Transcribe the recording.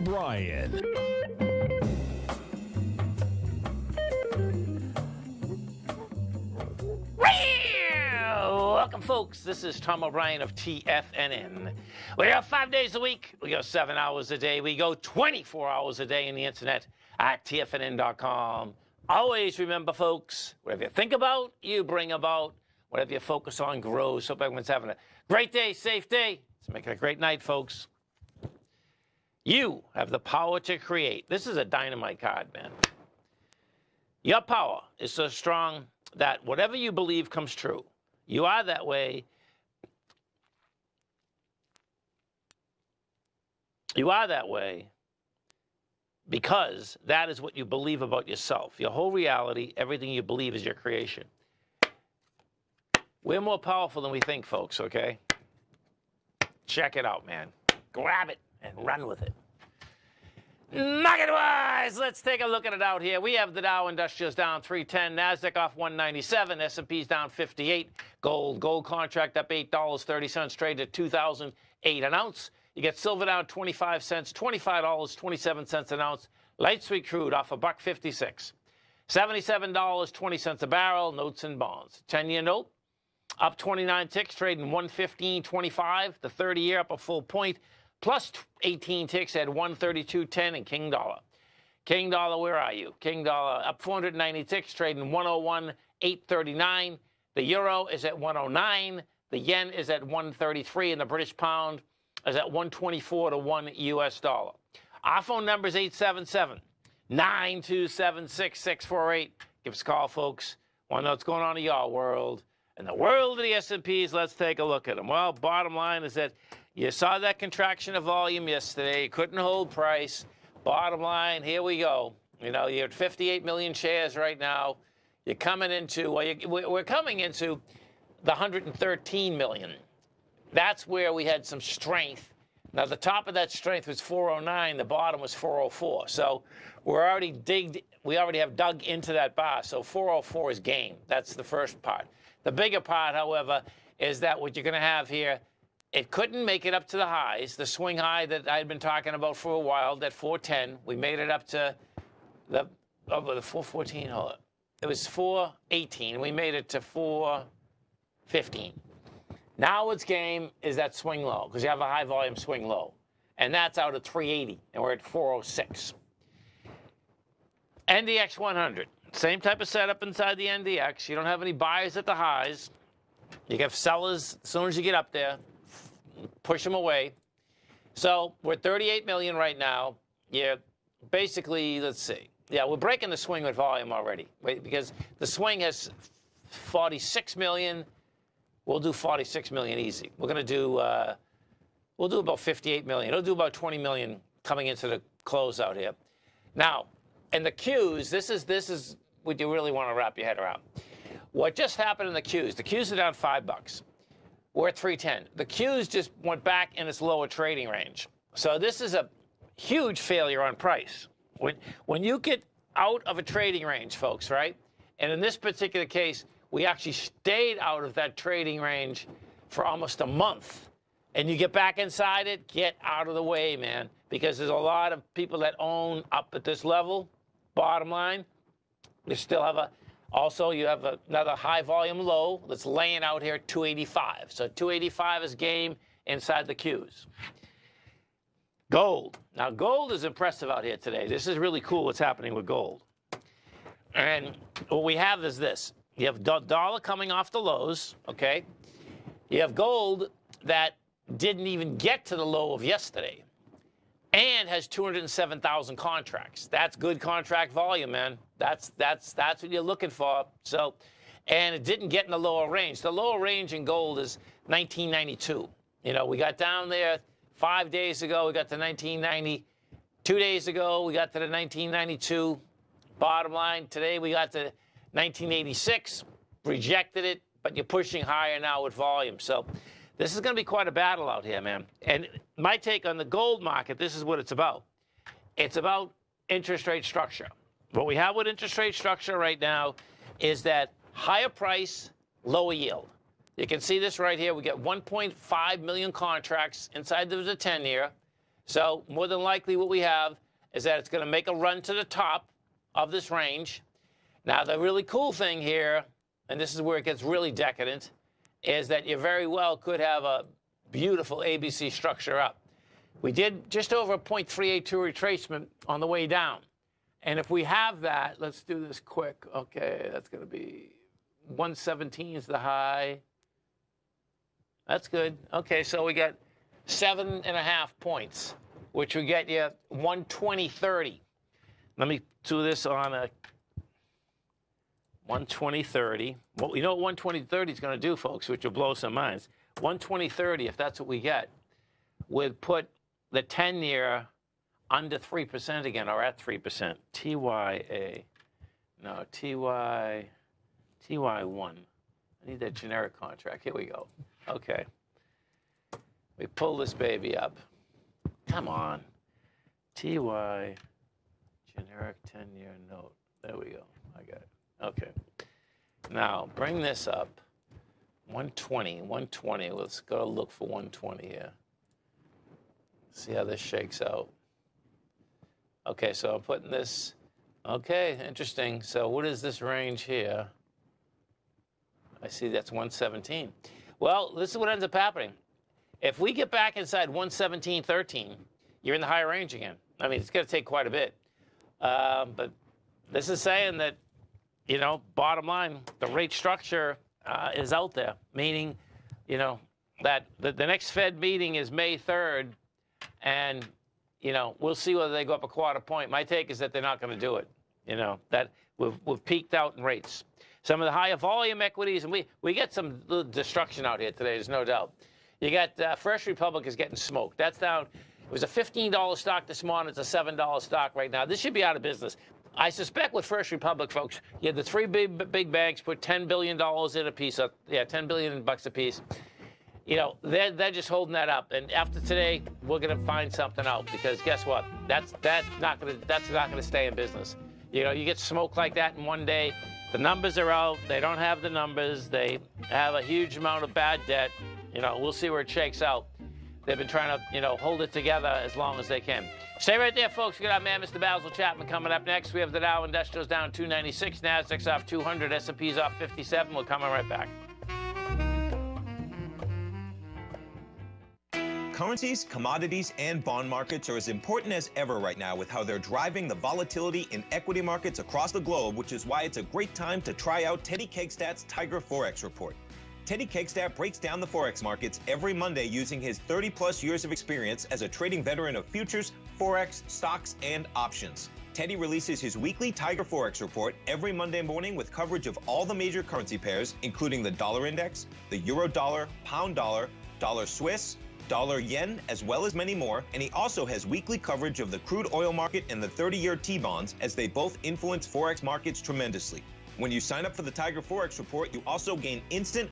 O'Brien. Welcome, folks. This is Tom O'Brien of TFNN. We go five days a week. We go seven hours a day. We go 24 hours a day in the internet at TFNN.com. Always remember, folks, whatever you think about, you bring about. Whatever you focus on grows. Hope everyone's having a great day, safe day. Let's make it a great night, folks. You have the power to create. This is a dynamite card, man. Your power is so strong that whatever you believe comes true. You are that way. You are that way because that is what you believe about yourself. Your whole reality, everything you believe is your creation. We're more powerful than we think, folks, okay? Check it out, man. Grab it and run with it. Market wise, let's take a look at it out here. We have the Dow Industrials down 310, Nasdaq off 197, S&P's down 58. Gold, gold contract up eight dollars thirty cents, traded at 2,008 an ounce. You get silver down 25 cents, $25 27 cents an ounce. Light sweet crude off a buck 56, $77 20 a barrel. Notes and bonds. 10-year note up 29 ticks, trading 115.25. The 30 year up a full point plus 18 ticks at 132.10 and King Dollar. King Dollar, where are you? King Dollar up 490 ticks, trading 101.839. The euro is at 109. The yen is at 133, and the British pound is at 124 to 1 US dollar. Our phone number is 877 927 6648. Give us a call, folks. Want to know what's going on in your world. In the world of the S&Ps, let's take a look at them. Well, bottom line is that you saw that contraction of volume yesterday. You couldn't hold price. Bottom line, here we go. You know, you're at 58 million shares right now. You're coming into, well, you, we're coming into the 113 million. That's where we had some strength. Now, the top of that strength was 409. The bottom was 404. So we're already digged, we already have dug into that bar. So 404 is game. That's the first part. The bigger part, however, is that what you're going to have here it couldn't make it up to the highs, the swing high that I had been talking about for a while, that 410. We made it up to the, oh, the 414. Hold It was 418. We made it to 415. Now its game is that swing low because you have a high volume swing low. And that's out of 380, and we're at 406. NDX 100. Same type of setup inside the NDX. You don't have any buyers at the highs. You have sellers as soon as you get up there push them away. So we're 38 million right now. Yeah, basically, let's see. Yeah, we're breaking the swing with volume already because the swing has 46 million. We'll do 46 million easy. We're going to do, uh, we'll do about 58 million. It'll do about 20 million coming into the close out here. Now, and the Qs, this is this is what you really want to wrap your head around. What just happened in the Qs? The Qs are down five bucks. We're at 310. The Qs just went back in its lower trading range. So this is a huge failure on price. When, when you get out of a trading range, folks, right? And in this particular case, we actually stayed out of that trading range for almost a month. And you get back inside it, get out of the way, man. Because there's a lot of people that own up at this level. Bottom line, you still have a also, you have another high volume low that's laying out here 285. So 285 is game inside the Qs. Gold. Now, gold is impressive out here today. This is really cool what's happening with gold. And what we have is this. You have dollar coming off the lows, okay? You have gold that didn't even get to the low of yesterday and has 207,000 contracts. That's good contract volume, man. That's that's that's what you're looking for. So, and it didn't get in the lower range. The lower range in gold is 1992. You know, we got down there five days ago. We got to 1990. Two days ago, we got to the 1992. Bottom line, today we got to 1986. Rejected it, but you're pushing higher now with volume. So. This is going to be quite a battle out here, man. And my take on the gold market, this is what it's about. It's about interest rate structure. What we have with interest rate structure right now is that higher price, lower yield. You can see this right here. We get 1.5 million contracts inside of the 10 year. So more than likely what we have is that it's going to make a run to the top of this range. Now, the really cool thing here, and this is where it gets really decadent, is that you very well could have a beautiful ABC structure up. We did just over a 0.382 retracement on the way down. And if we have that, let's do this quick. Okay, that's going to be 117 is the high. That's good. Okay, so we got seven and a half points, which would get you 120.30. Let me do this on a 120.30. Well, you know what 120.30 is going to do, folks, which will blow some minds. 120.30, if that's what we get, would put the 10 year under 3% again, or at 3%. TYA. No, TY, TY1. I need that generic contract. Here we go. Okay. We pull this baby up. Come on. TY, generic 10 year note. There we go. I got it. Okay. Now, bring this up. 120, 120. Let's go look for 120 here. See how this shakes out. Okay, so I'm putting this. Okay, interesting. So what is this range here? I see that's 117. Well, this is what ends up happening. If we get back inside 117.13, you're in the higher range again. I mean, it's going to take quite a bit. Um, but this is saying that, you know, bottom line, the rate structure uh, is out there, meaning, you know, that the, the next Fed meeting is May 3rd, and you know we'll see whether they go up a quarter point. My take is that they're not going to do it. You know that we've we've peaked out in rates. Some of the higher volume equities, and we we get some destruction out here today. There's no doubt. You got uh, First Republic is getting smoked. That's down. It was a $15 stock this morning. It's a $7 stock right now. This should be out of business. I suspect with First Republic, folks, you had the three big big banks put $10 billion in a piece. Of, yeah, 10 billion bucks a piece you know, they're, they're just holding that up. And after today, we're going to find something out because guess what? That's that's not going to that's not going to stay in business. You know, you get smoke like that in one day. The numbers are out. They don't have the numbers. They have a huge amount of bad debt. You know, we'll see where it shakes out. They've been trying to, you know, hold it together as long as they can. Stay right there, folks. We got our man, Mr. Basil Chapman, coming up next. We have the Dow Industrials down 296, Nasdaq's off 200, S&P's off 57. We're coming right back. Currencies, commodities, and bond markets are as important as ever right now with how they're driving the volatility in equity markets across the globe, which is why it's a great time to try out Teddy Kegstat's Tiger Forex Report. Teddy Kegstat breaks down the Forex markets every Monday using his 30 plus years of experience as a trading veteran of futures, Forex, stocks, and options. Teddy releases his weekly Tiger Forex report every Monday morning with coverage of all the major currency pairs, including the dollar index, the euro dollar, pound dollar, dollar Swiss, dollar yen, as well as many more, and he also has weekly coverage of the crude oil market and the 30-year T-bonds, as they both influence Forex markets tremendously. When you sign up for the Tiger Forex Report, you also gain instant